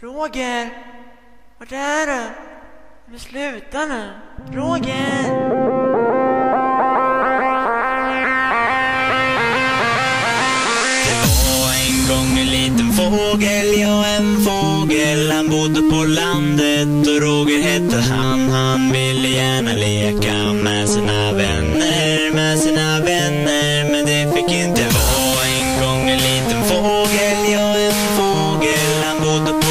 Roger! Vart är du? Men sluta nu! Roger! Det var en gång en liten fågel, ja en fågel Han bodde på landet och Roger hette han Han ville gärna leka med sina vänner, med sina vänner Men det fick inte vara en gång en liten fågel, ja en fågel Han bodde på landet